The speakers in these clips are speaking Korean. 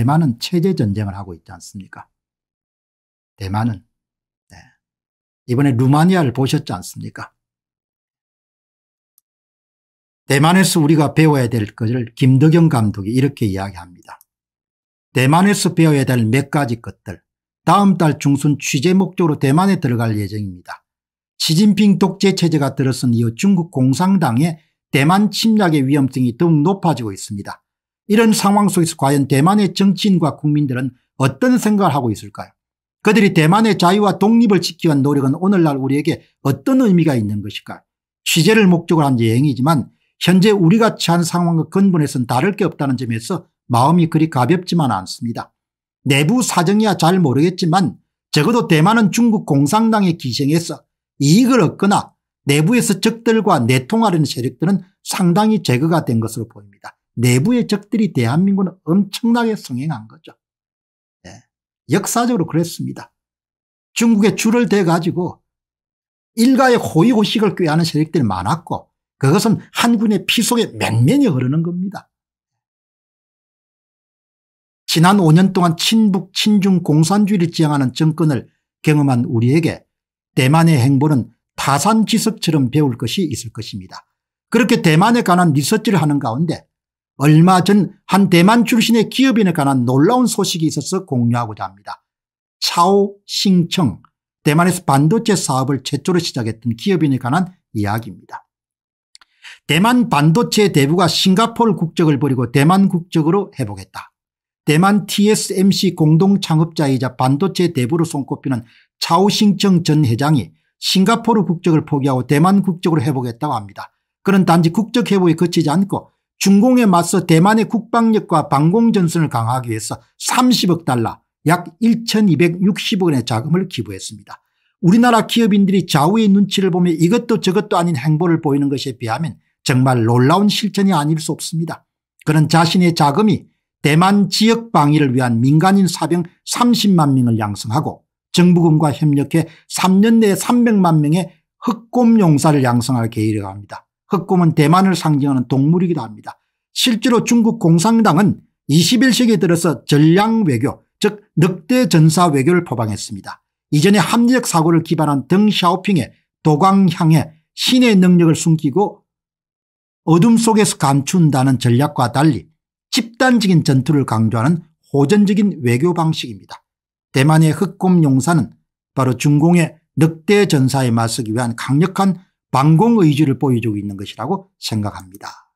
대만은 체제 전쟁을 하고 있지 않습니까 대만은 네. 이번에 루마니아를 보셨지 않습니까 대만에서 우리가 배워야 될 것을 김덕영 감독이 이렇게 이야기합니다. 대만에서 배워야 될 몇 가지 것들 다음 달 중순 취재 목적으로 대만에 들어갈 예정입니다. 시진핑 독재 체제가 들어선 이후 중국 공산당의 대만 침략의 위험성이 더욱 높아지고 있습니다. 이런 상황 속에서 과연 대만의 정치인과 국민들은 어떤 생각을 하고 있을까요 그들이 대만의 자유와 독립을 지키기 위한 노력은 오늘날 우리에게 어떤 의미가 있는 것일까요 취재를 목적으로 한 여행이지만 현재 우리가 처한 상황과 근본에서는 다를 게 없다는 점에서 마음이 그리 가볍지만 않습니다. 내부 사정이야 잘 모르겠지만 적어도 대만은 중국 공산당의 기생에서 이익을 얻거나 내부에서 적들과 내통하려는 세력들은 상당히 제거가 된 것으로 보입니다. 내부의 적들이 대한민국은 엄청나게 성행한 거죠. 네. 역사적으로 그랬습니다. 중국에 줄을 대가지고 일가의 호의호식을 꾀하는 세력들이 많았고 그것은 한군의 피 속에 맹맹히 흐르는 겁니다. 지난 5년 동안 친북 친중 공산주의를 지향하는 정권을 경험한 우리에게 대만의 행보는 타산지석처럼 배울 것이 있을 것입니다. 그렇게 대만에 관한 리서치를 하는 가운데 얼마 전 한 대만 출신의 기업인에 관한 놀라운 소식이 있어서 공유하고자 합니다. 차오 싱청 대만에서 반도체 사업을 최초로 시작했던 기업인에 관한 이야기입니다. 대만 반도체 대부가 싱가포르 국적을 버리고 대만 국적으로 회복했다. 대만 TSMC 공동 창업자이자 반도체 대부로 손꼽히는 차오싱청 전 회장이 싱가포르 국적을 포기하고 대만 국적으로 회복했다고 합니다. 그런 단지 국적 회복에 그치지 않고 중공에 맞서 대만의 국방력과 방공전선을 강화하기 위해서 30억 달러 약 1260억 원의 자금을 기부했습니다. 우리나라 기업인들이 좌우의 눈치를 보며 이것도 저것도 아닌 행보를 보이는 것에 비하면 정말 놀라운 실천이 아닐 수 없습니다. 그는 자신의 자금이 대만 지역 방위를 위한 민간인 사병 30만 명을 양성하고 정부군과 협력해 3년 내에 300만 명의 흑곰 용사를 양성할 계획이라고 합니다. 흑곰은 대만을 상징하는 동물이기도 합니다. 실제로 중국 공산당은 21세기에 들어서 전량 외교 즉 늑대 전사 외교를 포방했습니다. 이전에 합리적 사고를 기반한 덩샤오핑의 도광향의 신의 능력을 숨기고 어둠 속에서 감춘다는 전략과 달리 집단적인 전투를 강조하는 호전적인 외교 방식입니다. 대만의 흑곰 용사는 바로 중공의 늑대 전사에 맞서기 위한 강력한 방공 의지를 보여주고 있는 것이라고 생각합니다.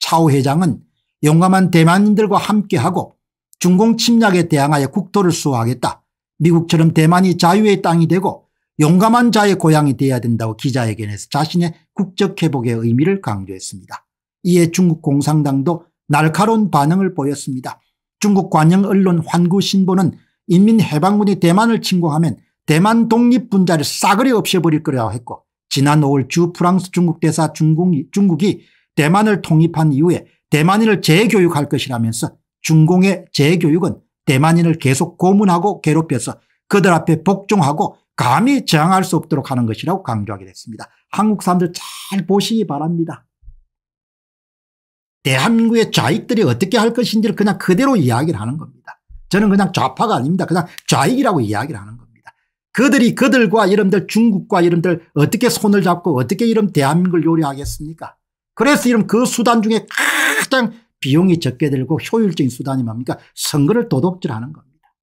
차오 회장은 용감한 대만인들과 함께하고 중공 침략에 대항하여 국토를 수호하겠다. 미국처럼 대만이 자유의 땅이 되고 용감한 자의 고향이 되어야 된다고 기자회견에서 자신의 국적 회복의 의미를 강조했습니다. 이에 중국 공산당도 날카로운 반응을 보였습니다. 중국 관영 언론 환구신보는 인민해방군이 대만을 침공하면 대만 독립 분자를 싸그리 없애버릴 거라고 했고 지난 5월 주 프랑스 중국 대사 중국이, 중국이 대만을 통입한 이후에 대만인을 재교육할 것이라면서 중공의 재교육은 대만인을 계속 고문하고 괴롭혀서 그들 앞에 복종하고 감히 저항할 수 없도록 하는 것이라고 강조하게 됐습니다. 한국 사람들 잘 보시기 바랍니다. 대한민국의 좌익들이 어떻게 할 것인지를 그냥 그대로 이야기를 하는 겁니다. 저는 그냥 좌파가 아닙니다. 그냥 좌익이라고 이야기를 하는 겁니다. 그들이 그들과 여러분들 중국과 여러분들 어떻게 손을 잡고 어떻게 이런 대한민국을 요리하겠습니까 그래서 이런 그 수단 중에 가장 비용이 적게 들고 효율적인 수단이 뭡니까 선거를 도둑질하는 겁니다.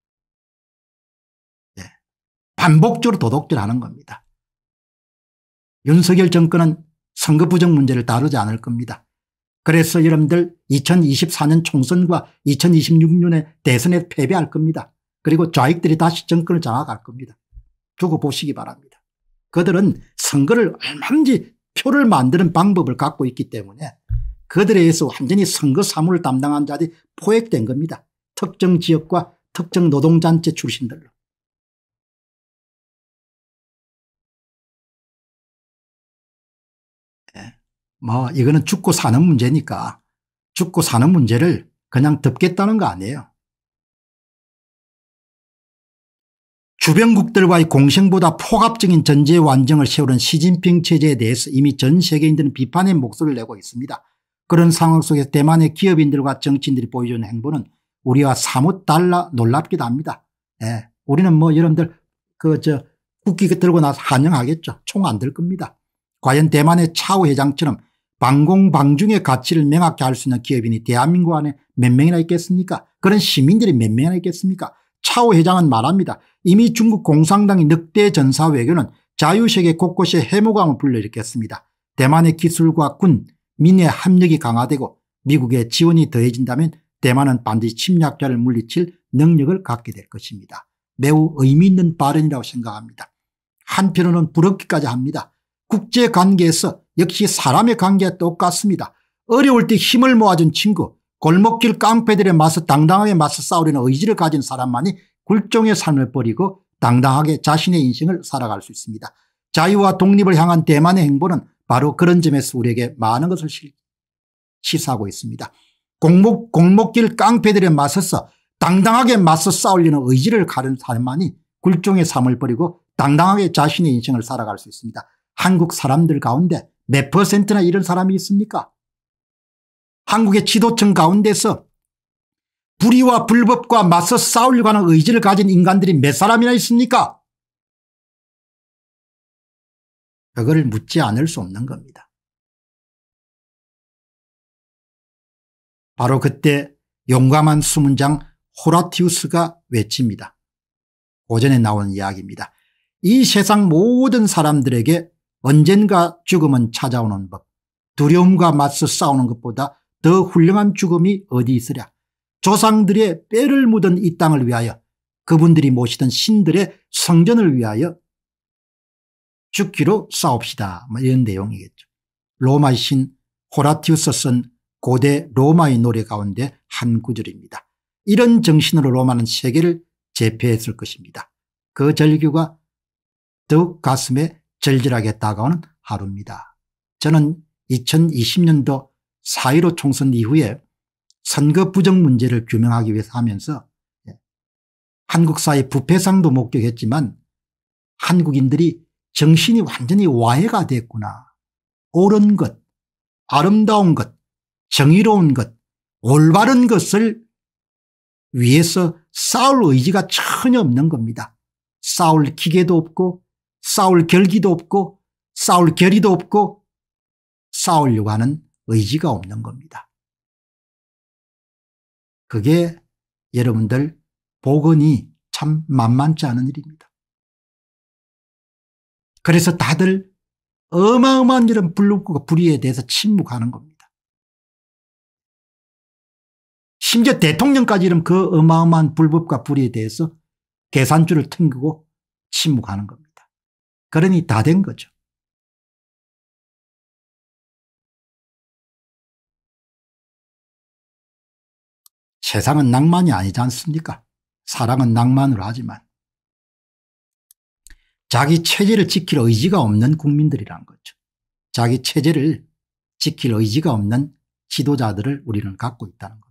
반복적으로 도둑질하는 겁니다. 윤석열 정권은 선거 부정 문제를 다루지 않을 겁니다. 그래서 여러분들 2024년 총선과 2026년에 대선에 패배할 겁니다. 그리고 좌익들이 다시 정권을 장악할 겁니다. 두고 보시기 바랍니다. 그들은 선거를 얼마든지 표를 만드는 방법을 갖고 있기 때문에 그들에 의해서 완전히 선거 사무를 담당한 자들이 포획된 겁니다. 특정 지역과 특정 노동단체 출신들로. 뭐 이거는 죽고 사는 문제니까 죽고 사는 문제를 그냥 덮겠다는 거 아니에요. 주변국들과의 공생보다 폭압적인 전제 완정을 세우는 시진핑 체제에 대해서 이미 전 세계인들은 비판의 목소리를 내고 있습니다. 그런 상황 속에서 대만의 기업인들과 정치인들이 보여주는 행보는 우리와 사뭇 달라 놀랍기도 합니다. 예. 우리는 뭐 여러분들 그 저 국기 들고 나서 환영하겠죠. 총 안 들 겁니다. 과연 대만의 차오 회장처럼 방공방중의 가치를 명확히 할수 있는 기업인이 대한민국 안에 몇 명이나 있겠습니까 그런 시민들이 몇 명이나 있겠습니까 차오 회장은 말합니다. 이미 중국 공산당이 늑대 전사 외교는 자유세계 곳곳에 해모감을 불러일으켰습니다. 대만의 기술과 군, 민의 합력이 강화되고 미국의 지원이 더해진다면 대만은 반드시 침략자를 물리칠 능력을 갖게 될 것입니다. 매우 의미 있는 발언이라고 생각합니다. 한편으로는 부럽기까지 합니다. 국제관계에서 역시 사람의 관계와 똑같습니다. 어려울 때 힘을 모아준 친구 골목길 깡패들의 맞서 당당하게 맞서 싸우려는 의지를 가진 사람만이 굴종의 삶을 버리고 당당하게 자신의 인생을 살아갈 수 있습니다. 자유와 독립을 향한 대만의 행보는 바로 그런 점에서 우리에게 많은 것을 시사하고 있습니다. 공목, 공목길 깡패들에 맞서서 당당하게 맞서 싸우려는 의지를 가른 사람만이 굴종의 삶을 버리고 당당하게 자신의 인생을 살아갈 수 있습니다. 한국 사람들 가운데 몇 퍼센트나 이런 사람이 있습니까 한국의 지도층 가운데서 불의와 불법과 맞서 싸우려고 하는 의지를 가진 인간들이 몇 사람이나 있습니까 그걸 묻지 않을 수 없는 겁니다. 바로 그때 용감한 수문장 호라티우스가 외칩니다. 오전에 나온 이야기입니다. 이 세상 모든 사람들에게 언젠가 죽음은 찾아오는 법 두려움과 맞서 싸우는 것보다 더 훌륭한 죽음이 어디 있으랴 조상들의 뼈를 묻은 이 땅을 위하여 그분들이 모시던 신들의 성전을 위하여 죽기로 싸웁시다 뭐 이런 내용이겠죠. 로마의 신 호라티우스 쓴 고대 로마의 노래 가운데 한 구절입니다. 이런 정신으로 로마는 세계를 제패했을 것입니다. 그 절규가 더욱 가슴에 절절하게 다가오는 하루입니다. 저는 2020년도 4.15 총선 이후에 선거 부정 문제를 규명하기 위해서 하면서 예, 한국 사회 부패상도 목격했지만 한국인들이 정신이 완전히 와해가 됐구나. 옳은 것, 아름다운 것, 정의로운 것, 올바른 것을 위해서 싸울 의지가 전혀 없는 겁니다. 싸울 기계도 없고 싸울 결기도 없고 싸울 결의도 없고 싸우려고 하는 의지가 없는 겁니다. 그게 여러분들 복원이 참 만만치 않은 일입니다. 그래서 다들 어마어마한 이런 불법과 불의에 대해서 침묵하는 겁니다. 심지어 대통령까지 이런 그 어마어마한 불법과 불의에 대해서 계산줄을 튕기고 침묵하는 겁니다. 그러니 다 된 거죠. 세상은 낭만이 아니지 않습니까 사랑은 낭만으로 하지만 자기 체제를 지킬 의지가 없는 국민들이란 거죠. 자기 체제를 지킬 의지가 없는 지도자들을 우리는 갖고 있다는 겁니다.